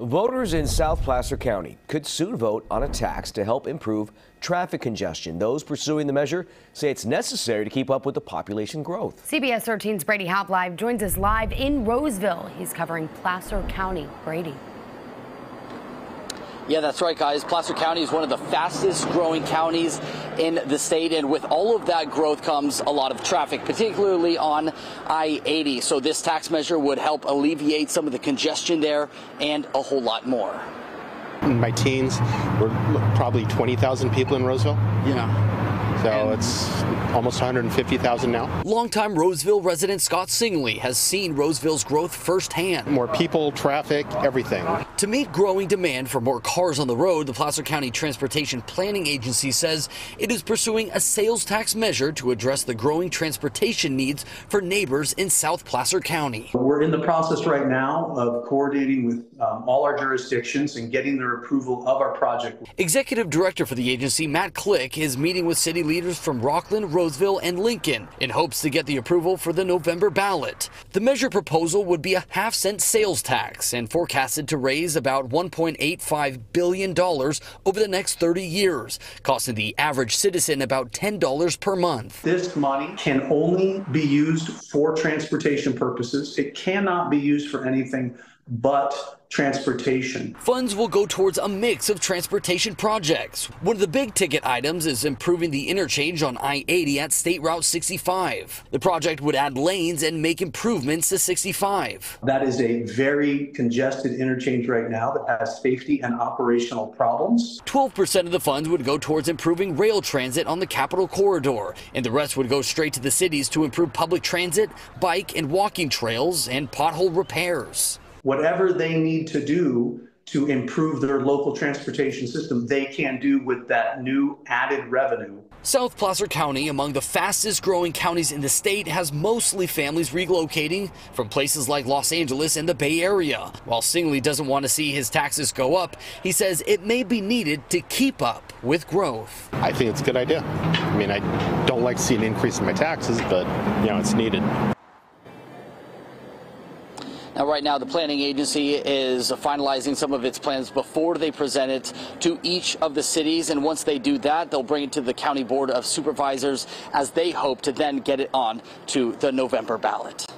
Voters in South Placer County could soon vote on a tax to help improve traffic congestion. Those pursuing the measure say it's necessary to keep up with the population growth. CBS 13's Brady Halbleib joins us live in Roseville. He's covering Placer County. Brady. Yeah, that's right, guys. Placer County is one of the fastest growing counties in the state. And with all of that growth comes a lot of traffic, particularly on I 80. So this tax measure would help alleviate some of the congestion there and a whole lot more. In my teens, we're probably 20,000 people in Roseville. Yeah. So it's almost 150,000 now. Longtime Roseville resident Scott Singley has seen Roseville's growth firsthand. More people, traffic, everything. To meet growing demand for more cars on the road, the Placer County Transportation Planning Agency says it is pursuing a sales tax measure to address the growing transportation needs for neighbors in South Placer County. We're in the process right now of coordinating with um, all our jurisdictions and getting their approval of our project. Executive Director for the agency, Matt Click, is meeting with city leaders from Rocklin, Roseville, and Lincoln in hopes to get the approval for the November ballot. The measure proposal would be a half cent sales tax and forecasted to raise about $1.85 billion over the next 30 years, costing the average citizen about $10 per month. This money can only be used for transportation purposes. It cannot be used for anything but transportation. Funds will go towards a mix of transportation projects. One of the big ticket items is improving the interchange on I-80 at State Route 65. The project would add lanes and make improvements to 65. That is a very congested interchange right now that has safety and operational problems. 12% of the funds would go towards improving rail transit on the Capitol Corridor, and the rest would go straight to the cities to improve public transit, bike and walking trails, and pothole repairs whatever they need to do to improve their local transportation system, they can do with that new added revenue. South Placer County, among the fastest growing counties in the state, has mostly families relocating from places like Los Angeles and the Bay Area. While Singley doesn't want to see his taxes go up, he says it may be needed to keep up with growth. I think it's a good idea. I mean, I don't like seeing an increase in my taxes, but, you know, it's needed. Now, right now, the planning agency is finalizing some of its plans before they present it to each of the cities. And once they do that, they'll bring it to the County Board of Supervisors as they hope to then get it on to the November ballot.